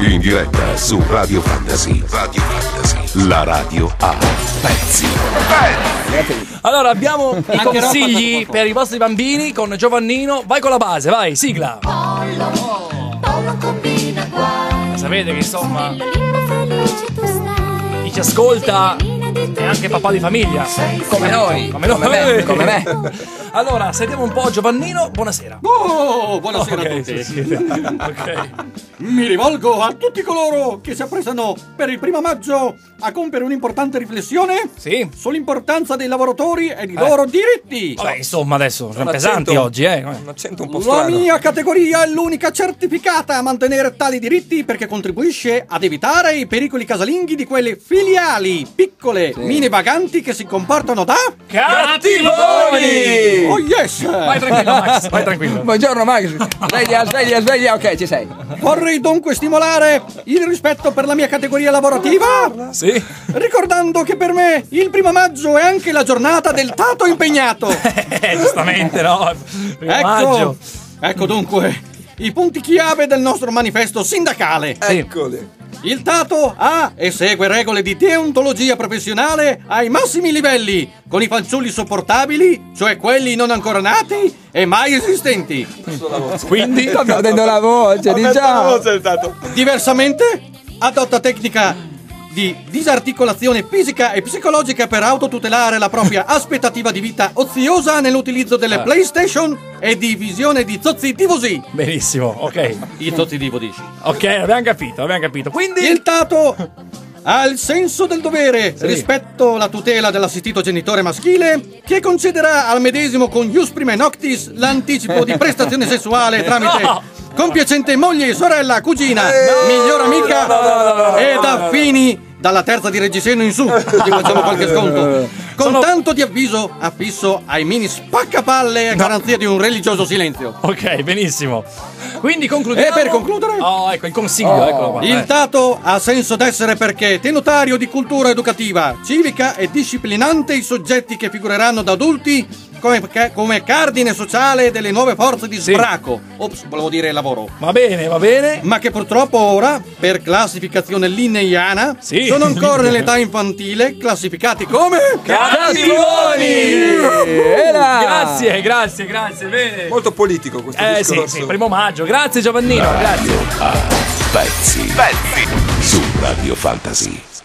In diretta su Radio Fantasy. Radio Fantasy. La radio a pezzi. Allora abbiamo i consigli per i vostri bambini con Giovannino. Vai con la base, vai, sigla. Paolo combina guai. Sapete che insomma chi ci ascolta è anche papà di famiglia. Come noi. Come noi. me. Come me. Allora, sentiamo un po' Giovannino. Buonasera. Oh, buonasera a Ok, tutti. sì, sì. Ok. Mi rivolgo a tutti coloro che si apprestano per il primo maggio a compiere un'importante riflessione Sì. sull'importanza dei lavoratori e di Eh. loro diritti. Vabbè, insomma, adesso sono pesanti accento- oggi, eh. Un accento un po' La mia categoria è l'unica certificata a mantenere tali diritti perché contribuisce ad evitare i pericoli casalinghi di quelle filiali piccole, mini vaganti che si comportano da. Cattivoni! Oh yes! Vai tranquillo, Max, vai tranquillo. Buongiorno Max. Sveglia, sveglia, sveglia. Ok, ci sei. Vorrei dunque stimolare il rispetto per la mia categoria lavorativa. Sì. Ricordando che per me il primo maggio è anche la giornata del tato impegnato. Eh, giustamente, no? Primo ecco, maggio. ecco dunque i punti chiave del nostro manifesto sindacale. Sì. Eccoli. Il Tato ha e segue regole di deontologia professionale ai massimi livelli, con i fanciulli sopportabili, cioè quelli non ancora nati e mai esistenti. Quindi Sto perdendo la voce, diciamo. Diversamente, adotta tecnica di disarticolazione fisica e psicologica per autotutelare la propria aspettativa di vita oziosa nell'utilizzo delle PlayStation e di visione di zozzi tifosi. benissimo, ok. I zozzi tifosi. Ok, abbiamo capito, abbiamo capito. Quindi Il Tato ha il senso del dovere Sì. rispetto alla tutela dell'assistito genitore maschile che concederà al medesimo con Ius Prime Noctis l'anticipo di prestazione sessuale tramite No. compiacente moglie, sorella, cugina, miglior amica no, no, no, no, ed affini dalla terza di Reggiseno in su. Gli facciamo qualche sconto. Con Sono- tanto di avviso affisso ai mini spaccapalle a garanzia di un religioso silenzio. Ok, benissimo. Quindi concludiamo. E per concludere? Oh, ecco il consiglio, eccolo qua. Il eh. dato ha senso d'essere perché tenutario di cultura educativa, civica e disciplinante i soggetti che figureranno da adulti come, come cardine sociale delle nuove forze di Sì. sbraco. Ops, volevo dire lavoro. Va bene, va bene. Ma che purtroppo ora, per classificazione linneiana, Sì. sono ancora nell'età infantile, classificati come... Cattivoni! Era. Grazie, grazie, grazie, bene. Molto politico questo Eh sì, discorso. sì, primo maggio. Grazie Giovannino, grazie. A pezzi. Pezzi. Su Radio Fantasy.